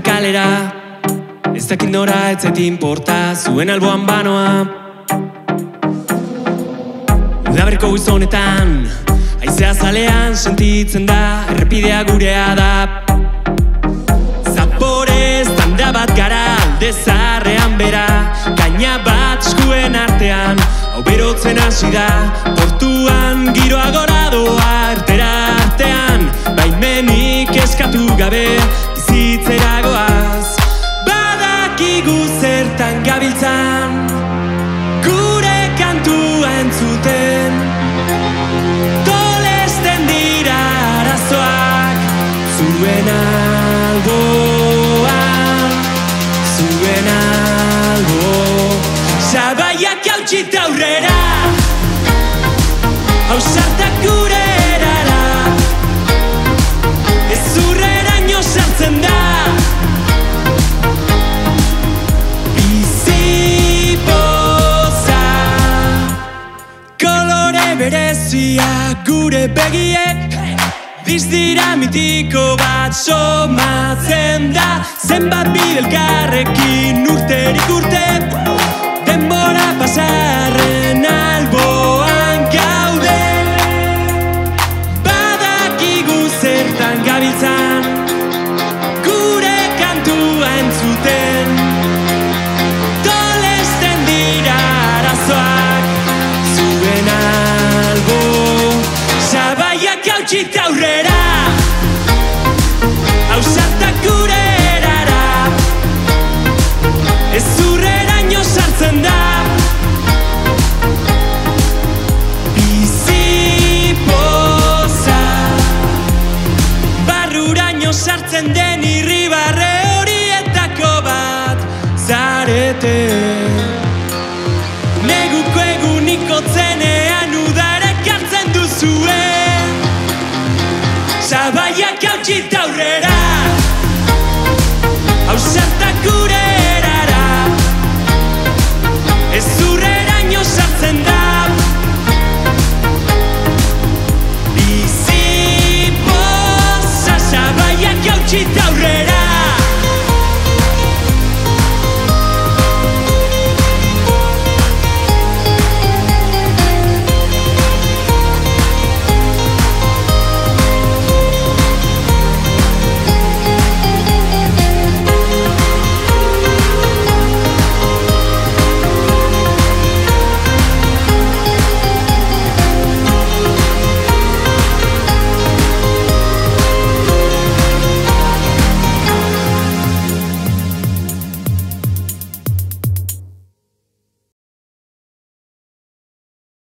kalera. Ez dakit nora ez zait inporta. Zuen alboan banoa. Udaberko gizonetan Aizea zalean sentitzen da Errepidea gurea da. Zaporez tanda bat gara Alde zarrean bera. Gaina bat eskuen artean Hau berotzen hasi da. Portuan giroa gora doa Ertera artean. Baimenik eskatu gabe Hautxita aurrera. Hausartak gure erara. Ez zurreraino sartzen da. Bizipoza Kolore berezia gure begiek. Dizdira mitiko bat somatzen da. Zenbat bidelkarrekin urterik urte Hautxita aurrera. Hausartak gure erara. Ez zurreraino sartzen da. Bizipoza Barruraino sartzen den irribarre horietako bat Zarete Gita aurrera. Hau